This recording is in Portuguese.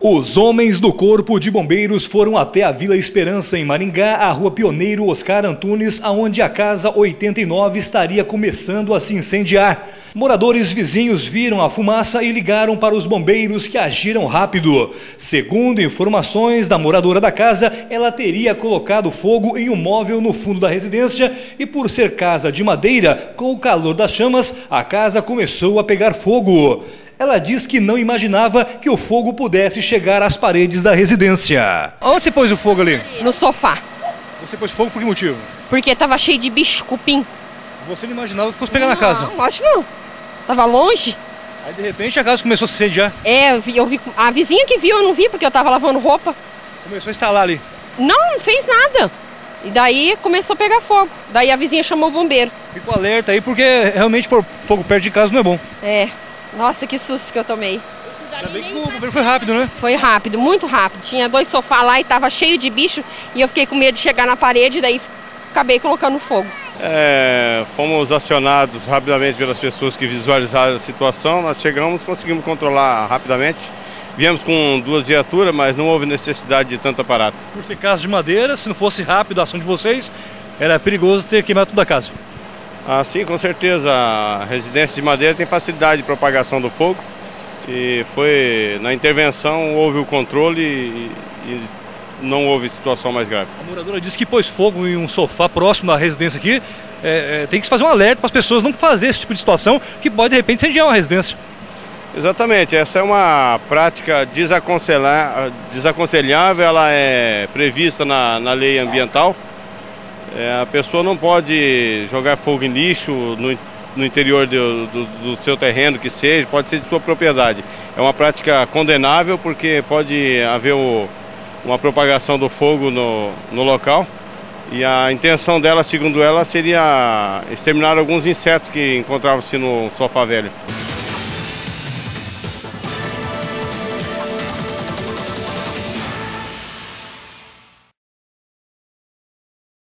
Os homens do Corpo de Bombeiros foram até a Vila Esperança, em Maringá, a rua Pioneiro Oscar Antunes, aonde a casa 89 estaria começando a se incendiar. Moradores vizinhos viram a fumaça e ligaram para os bombeiros que agiram rápido. Segundo informações da moradora da casa, ela teria colocado fogo em um móvel no fundo da residência e, por ser casa de madeira, com o calor das chamas, a casa começou a pegar fogo. Ela diz que não imaginava que o fogo pudesse chegar às paredes da residência. Onde você pôs o fogo ali? No sofá. Você pôs fogo por que motivo? Porque tava cheio de bicho, cupim. Você não imaginava que fosse pegar na casa. Não, acho não. Tava longe. Aí de repente a casa começou a se incendiar. É, eu vi, eu vi. A vizinha que viu, eu não vi porque eu tava lavando roupa. Começou a instalar ali. Não, não fez nada. E daí começou a pegar fogo. Daí a vizinha chamou o bombeiro. Fico alerta aí porque realmente pôr fogo perto de casa não é bom. É. Nossa, que susto que eu tomei. Ainda bem que o bombeiro foi rápido, né? Foi rápido, muito rápido. Tinha dois sofás lá e tava cheio de bicho e eu fiquei com medo de chegar na parede, daí acabei colocando fogo. É, fomos acionados rapidamente pelas pessoas que visualizaram a situação. Nós chegamos, conseguimos controlar rapidamente. Viemos com duas viaturas, mas não houve necessidade de tanto aparato. Por ser casa de madeira, se não fosse rápido a ação de vocês, era perigoso ter queimado toda a casa. Ah, sim, com certeza. A residência de madeira tem facilidade de propagação do fogo. E foi na intervenção houve o controle e, e não houve situação mais grave. A moradora disse que pôs fogo em um sofá próximo da residência aqui. É, é, tem que se fazer um alerta para as pessoas não fazer esse tipo de situação que pode de repente incendiar uma residência. Exatamente, essa é uma prática desaconselhável, ela é prevista na, na lei ambiental. É, a pessoa não pode jogar fogo em lixo no, no interior do, do, do, seu terreno, que seja, pode ser de sua propriedade. É uma prática condenável porque pode haver o, uma propagação do fogo no, no local. E a intenção dela, segundo ela, seria exterminar alguns insetos que encontravam-se no sofá velho.